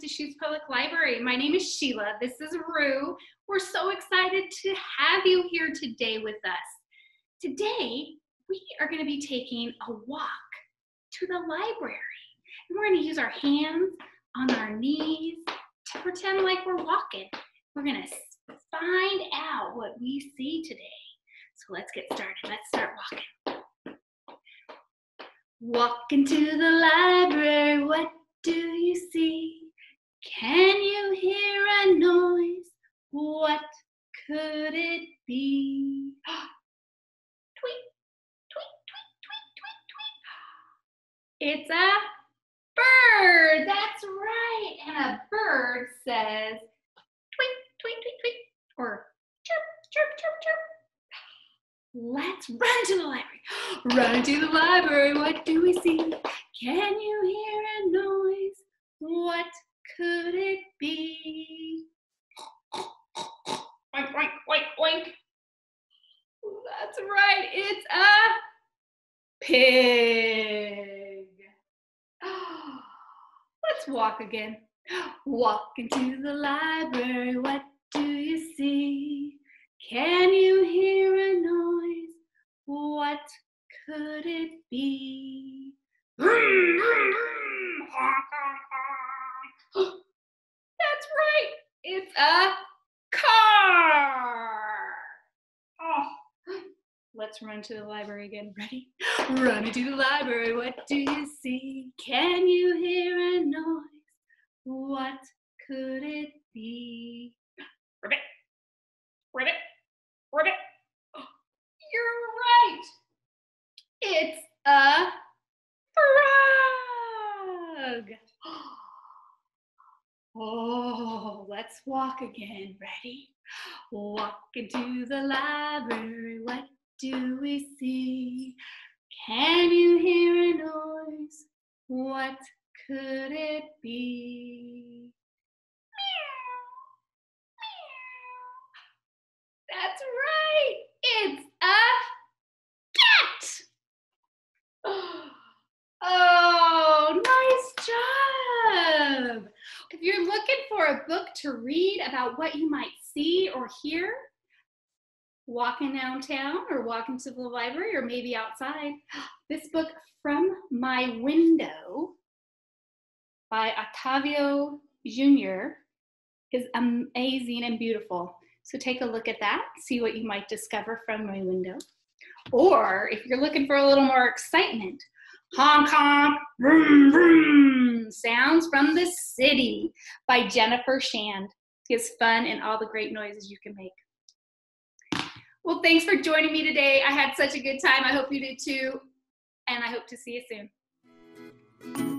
Deschutes Public Library. My name is Sheila. This is Rue. We're so excited to have you here today with us. Today, we are going to be taking a walk to the library. And we're going to use our hands on our knees to pretend like we're walking. We're going to find out what we see today. So let's get started. Let's start walking. Walk into the library, what do you see? Can you hear a noise? What could it be? tweet, tweet, tweet, tweet, tweet, tweet. It's a bird. That's right. And a bird says tweet, tweet, tweet, tweet, or chirp, chirp, chirp, chirp. Let's run to the library. Run to the library. What do we see? Can you hear? What could it be? Oink, oink, oink, oink. That's right. It's a pig. Let's walk again. Walk into the library. What do you see? Can you hear a noise? What could it be? That's right. It's a car. Oh. Let's run to the library again. Ready? Run to the library. What do you see? Can you hear a noise? What could it be? Ribbit. Ribbit. Ribbit. You're right. It's a frog. Oh, let's walk again. Ready? Walk into the library. What do we see? Can you hear a noise? What could it be? That's right. It's a cat. Oh, nice job. If you're looking for a book to read about what you might see or hear, walking downtown or walking to the library or maybe outside, this book, From My Window by Octavio Jr., is amazing and beautiful. So take a look at that, see what you might discover from my window. Or if you're looking for a little more excitement, honk honk, vroom vroom, sounds from the city by Jennifer Shand. It's fun and all the great noises you can make. Well, thanks for joining me today. I had such a good time. I hope you did too. And I hope to see you soon.